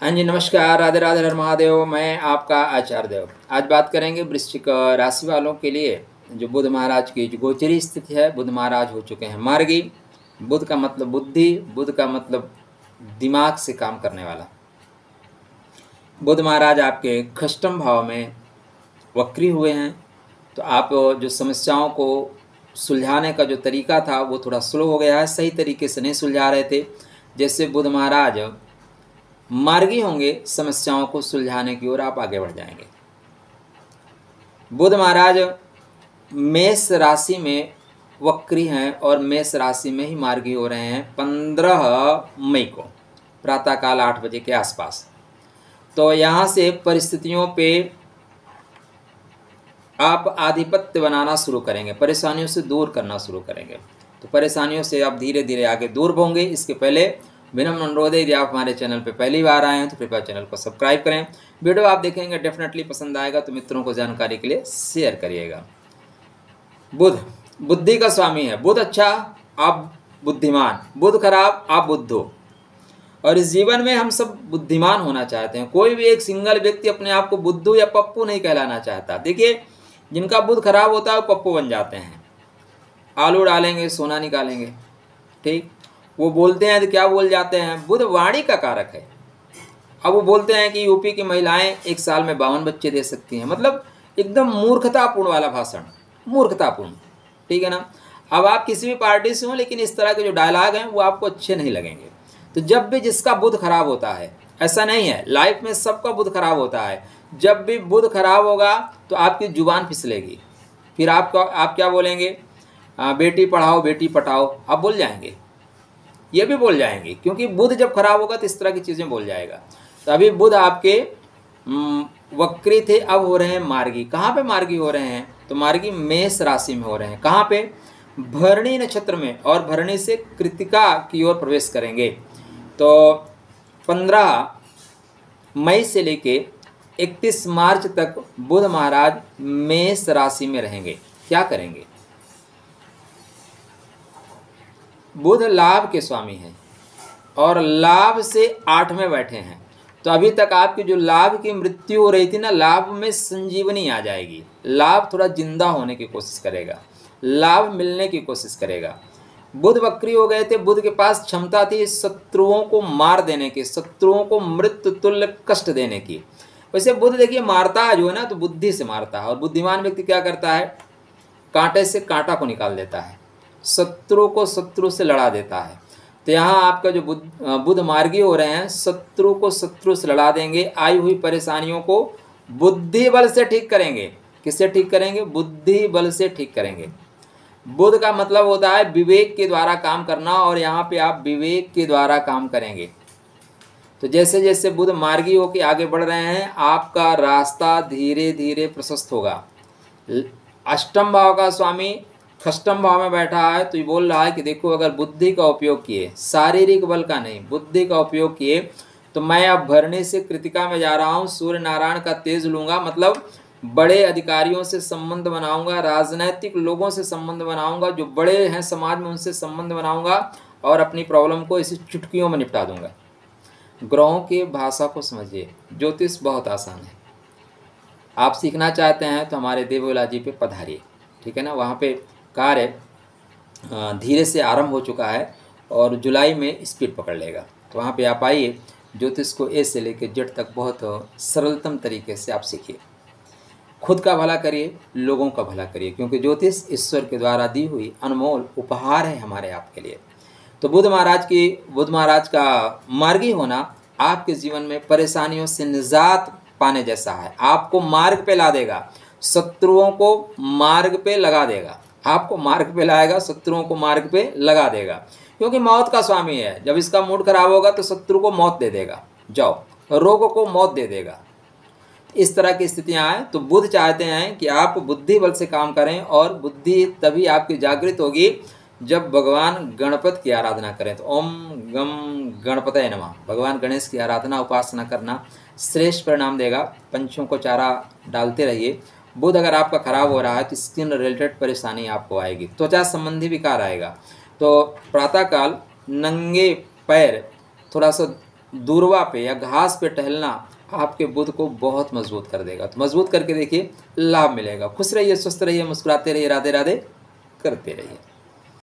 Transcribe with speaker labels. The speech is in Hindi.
Speaker 1: हाँ जी, नमस्कार। राधे राधे हर महादेव। मैं आपका आचार्य देव। आज बात करेंगे वृश्चिक राशि वालों के लिए, जो बुध महाराज की जो गोचरी स्थिति है बुध महाराज हो चुके हैं मार्गी। बुध का मतलब बुद्धि बुध का मतलब दिमाग से काम करने वाला। बुध महाराज आपके खष्टम भाव में वक्री हुए हैं तो आप जो समस्याओं को सुलझाने का जो तरीका था, वो थोड़ा स्लो हो गया है। सही तरीके से नहीं सुलझा रहे थे। जैसे बुध महाराज मार्गी होंगे, समस्याओं को सुलझाने की ओर आप आगे बढ़ जाएँगे। बुध महाराज, मेष राशि में वक्री हैं और मेष राशि में ही मार्गी हो रहे हैं पंद्रह मई को, प्रातःकाल आठ बजे के आसपास। तो यहाँ से परिस्थितियों पे आप आधिपत्य बनाना शुरू करेंगे, परेशानियों से दूर करना शुरू करेंगे। तो परेशानियों से आप धीरे धीरे आगे दूर होंगे, इसके पहले विनम्र अनुरोध है यदि आप हमारे चैनल पर पहली बार आए हैं तो कृपया चैनल को सब्सक्राइब करें। वीडियो आप देखेंगे डेफिनेटली पसंद आएगा तो मित्रों को जानकारी के लिए शेयर करिएगा। बुध, बुद्धि का स्वामी है। बुध अच्छा आप बुद्धिमान। बुध खराब, आप बुद्धो। और इस जीवन में हम सब बुद्धिमान होना चाहते हैं। कोई भी एक सिंगल व्यक्ति अपने आप को बुद्धू या पप्पू नहीं कहलाना चाहता। देखिए, जिनका बुध खराब होता है, वो पप्पू बन जाते हैं। आलू डालेंगे, सोना निकालेंगे, ठीक? वो बोलते हैं तो क्या बोल जाते हैं? बुध वाणी का कारक है। अब वो बोलते हैं कि यूपी की महिलाएँ एक साल में बावन बच्चे दे सकती हैं। मतलब एकदम मूर्खतापूर्ण वाला भाषण मूर्खतापूर्ण। ठीक है ना? अब आप किसी भी पार्टी से हो लेकिन इस तरह के जो डायलॉग हैं वो आपको अच्छे नहीं लगेंगे। तो जब भी जिसका बुध खराब होता है ऐसा नहीं है। लाइफ में सबका बुध खराब होता है। जब भी बुध खराब होगा तो आपकी ज़ुबान फिसलेगी। फिर आपका आप क्या बोलेंगे? आ, बेटी पढ़ाओ बेटी पटाओ। आप बोल जाएँगे। ये भी बोल जाएँगे, क्योंकि बुध जब खराब होगा तो इस तरह की चीज़ें बोल जाएगा। तो अभी बुध आपके वक्री थे, अब हो रहे हैं मार्गी। कहाँ पे मार्गी हो रहे हैं? तो मार्गी मेष राशि में हो रहे हैं। कहाँ पे? भरणी नक्षत्र में, और भरणी से कृतिका की ओर प्रवेश करेंगे। तो पंद्रह मई से लेके इकतीस मार्च तक बुध महाराज मेष राशि में रहेंगे। क्या करेंगे? बुध लाभ के स्वामी हैं और लाभ से आठ में बैठे हैं। तो अभी तक आपकी जो लाभ की मृत्यु हो रही थी ना, लाभ में संजीवनी आ जाएगी। लाभ थोड़ा ज़िंदा होने की कोशिश करेगा। लाभ मिलने की कोशिश करेगा। बुध वक्री हो गए थे, बुध के पास क्षमता थी शत्रुओं को मार देने की, शत्रुओं को मृत्यु तुल्य कष्ट देने की। वैसे बुध देखिए, मारता है जो है ना तो बुद्धि से मारता है और बुद्धिमान व्यक्ति क्या करता है? कांटे से कांटा को निकाल देता है। शत्रु को शत्रु से लड़ा देता है। तो यहाँ आपका जो बुद्ध बुद्ध मार्गी हो रहे हैं शत्रु को शत्रु से लड़ा देंगे, आई हुई परेशानियों को बुद्धि बल से ठीक करेंगे। किससे ठीक करेंगे? बुद्धि बल से ठीक करेंगे। बुद्ध का मतलब होता है विवेक के द्वारा काम करना और यहाँ पे आप विवेक के द्वारा काम करेंगे। तो जैसे जैसे बुद्ध मार्गी होकर आगे बढ़ रहे हैं, आपका रास्ता धीरे धीरे प्रशस्त होगा। अष्टम भाव का स्वामी खष्टम भाव में बैठा है तो ये बोल रहा है कि देखो, अगर बुद्धि का उपयोग किए, शारीरिक बल का नहीं, बुद्धि का उपयोग किए तो मैं अब भरने से कृतिका में जा रहा हूँ, सूर्य नारायण का तेज लूँगा मतलब बड़े अधिकारियों से संबंध बनाऊँगा, राजनैतिक लोगों से संबंध बनाऊँगा, जो बड़े हैं समाज में, उनसे संबंध बनाऊँगा और अपनी प्रॉब्लम को इसी चुटकियों में निपटा दूँगा। ग्रहों की भाषा को समझिए, ज्योतिष बहुत आसान है। आप सीखना चाहते हैं तो हमारे देवोला जी पे पधारिए, ठीक है ना? वहाँ पे कार्य धीरे से आरंभ हो चुका है और जुलाई में स्पीड पकड़ लेगा। तो वहाँ पे आप आइए, ज्योतिष को ए से लेकर जेड तक बहुत सरलतम तरीके से आप सीखिए। खुद का भला करिए, लोगों का भला करिए, क्योंकि ज्योतिष ईश्वर के द्वारा दी हुई अनमोल उपहार है हमारे आपके लिए। तो बुद्ध महाराज की, बुद्ध महाराज का मार्गी होना आपके जीवन में परेशानियों से निजात पाने जैसा है। आपको मार्ग पे ला देगा, शत्रुओं को मार्ग पे लगा देगा। आपको मार्ग पे लाएगा, शत्रुओं को मार्ग पे लगा देगा। क्योंकि मौत का स्वामी है। जब इसका मूड खराब होगा तो शत्रु को मौत दे देगा। जाओ, रोग को मौत दे देगा। इस तरह की स्थितियाँ आए तो बुद्ध चाहते हैं कि आप बुद्धि बल से काम करें और बुद्धि तभी आपकी जागृत होगी जब भगवान गणपत की आराधना करें। तो ओम गम गणपत नमा। भगवान गणेश की आराधना, उपासना करना श्रेष्ठ परिणाम देगा। पंछियों को चारा डालते रहिए। बुध अगर आपका खराब हो रहा है तो स्किन रिलेटेड परेशानी आपको आएगी। त्वचा संबंधी विकार आएगा। तो प्रातःकाल नंगे पैर, थोड़ा सा दूरवा पे या घास पे टहलना आपके बुध को बहुत मज़बूत कर देगा। तो मज़बूत करके देखिए, लाभ मिलेगा। खुश रहिए, स्वस्थ रहिए, मुस्कुराते रहिए राधे राधे करते रहिए।